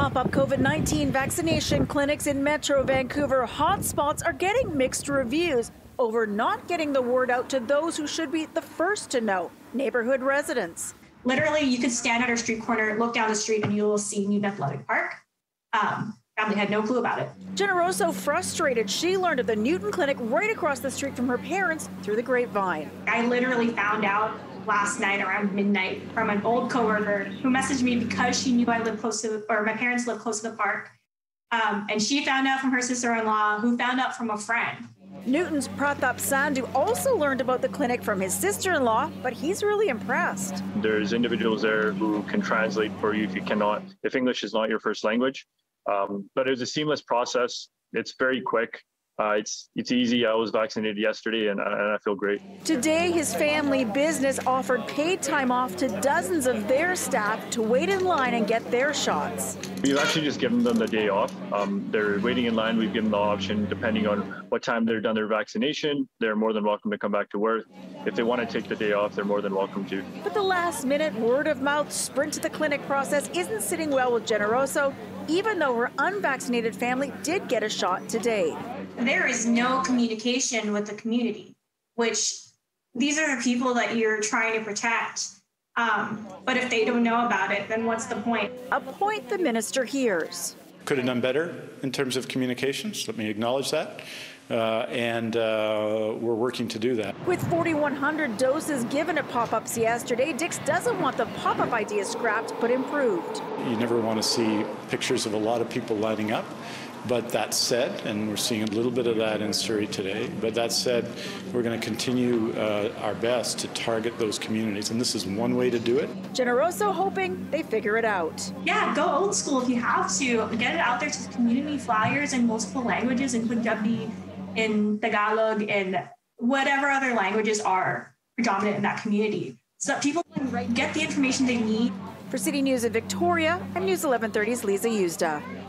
Pop up COVID 19 vaccination clinics in Metro Vancouver hotspots are getting mixed reviews over not getting the word out to those who should be the first to know neighborhood residents. Literally, you could stand at our street corner, look down the street, and you will see Newton Athletic Park. Um, family had no clue about it. Generoso frustrated. She learned of the Newton Clinic right across the street from her parents through the grapevine. I literally found out last night around midnight from an old coworker who messaged me because she knew I lived close to, or my parents lived close to the park. Um, and she found out from her sister-in-law, who found out from a friend. Newton's Pratap Sandhu also learned about the clinic from his sister-in-law, but he's really impressed. There's individuals there who can translate for you if you cannot, if English is not your first language. Um, but it was a seamless process. It's very quick. Uh, it's it's easy. I was vaccinated yesterday, and, and I feel great. Today, his family business offered paid time off to dozens of their staff to wait in line and get their shots. We've actually just given them the day off. Um, they're waiting in line. We've given the option, depending on what time they're done their vaccination. They're more than welcome to come back to work. If they want to take the day off, they're more than welcome to. But the last minute word of mouth sprint to the clinic process isn't sitting well with Generoso, even though her unvaccinated family did get a shot today there is no communication with the community, which these are the people that you're trying to protect. Um, but if they don't know about it, then what's the point? A point the minister hears. Could have done better in terms of communications. Let me acknowledge that. Uh, and uh, we're working to do that. With 4,100 doses given at pop ups yesterday, Dix doesn't want the pop up idea scrapped, but improved. You never want to see pictures of a lot of people lining up. But that said, and we're seeing a little bit of that in Surrey today, but that said, we're going to continue uh, our best to target those communities, and this is one way to do it. Generoso hoping they figure it out. Yeah, go old school if you have to. Get it out there to the community flyers in multiple languages, in Punjabi, in Tagalog, in whatever other languages are predominant in that community, so that people can get the information they need. For City News of Victoria, I'm News 1130's Liza Yuzda.